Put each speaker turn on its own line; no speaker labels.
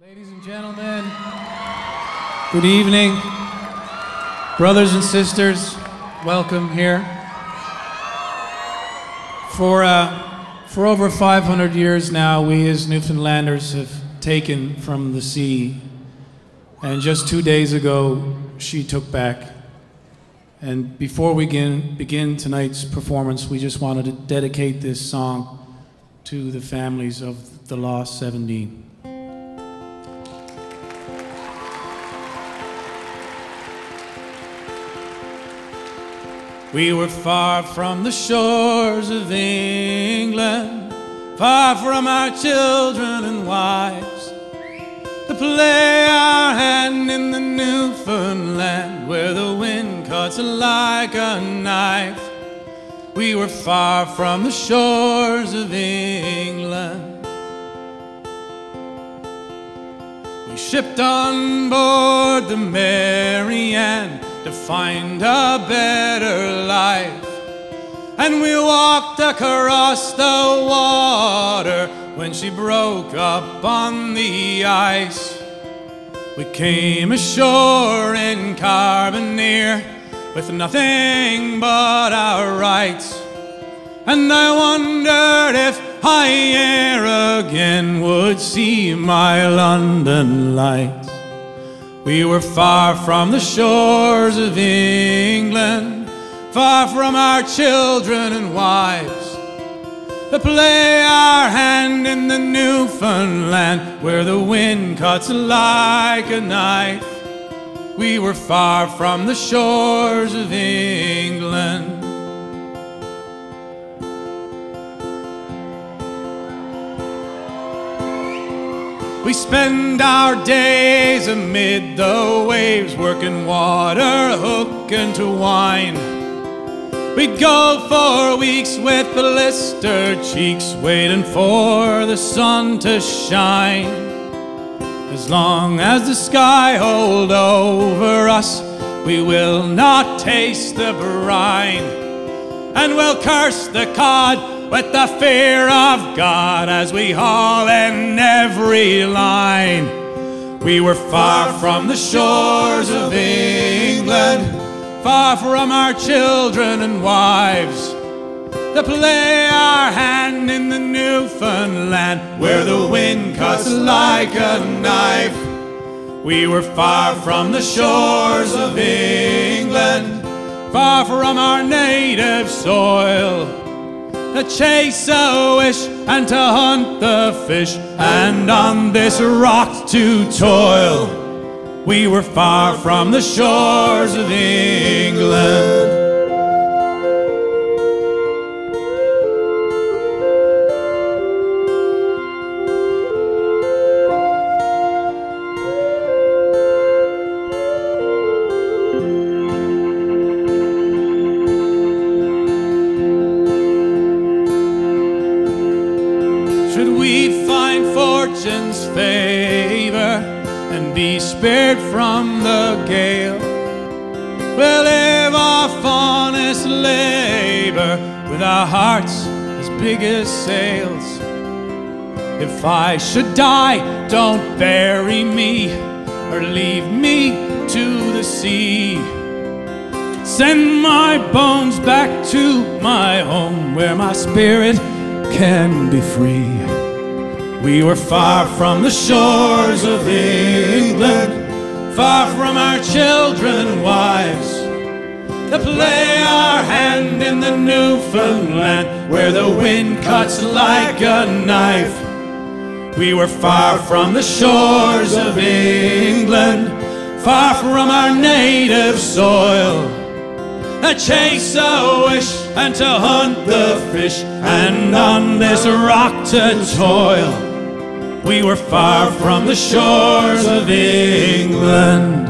Ladies and gentlemen, good evening. Brothers and sisters, welcome here. For, uh, for over 500 years now, we as Newfoundlanders have taken from the sea. And just two days ago, she took back. And before we begin, begin tonight's performance, we just wanted to dedicate this song to the families of the lost 17. We were far from the shores of England, far from our children and wives, to play our hand in the Newfoundland where the wind cuts like a knife. We were far from the shores of England. We shipped on board the Marianne to find a better life. And we walked across the water when she broke up on the ice. We came ashore in Carbonear with nothing but our rights. And I wondered if I e'er again would see my London lights. We were far from the shores of England, far from our children and wives, to play our hand in the Newfoundland where the wind cuts like a knife. We were far from the shores of England. We spend our days amid the waves, working water, hooking to wine. We'd go for weeks with blistered cheeks, waiting for the sun to shine. As long as the sky hold over us, we will not taste the brine, and we'll curse the cod with the fear of God as we haul in every line. We were far from the shores of England, far from our children and wives, to play our hand in the Newfoundland where the wind cuts like a knife. We were far from the shores of England, far from our native soil to chase a wish and to hunt the fish, and on this rock to toil. We were far from the shores of England. Should we find fortune's favor and be spared from the gale? We'll live off honest labor with our hearts as big as sails. If I should die, don't bury me or leave me to the sea. Send my bones back to my home where my spirit can be free. We were far from the shores of England, far from our children wives, to play our hand in the Newfoundland where the wind cuts like a knife. We were far from the shores of England, far from our native soil a chase a wish and to hunt the fish, and on this rock to toil. We were far from the shores of England.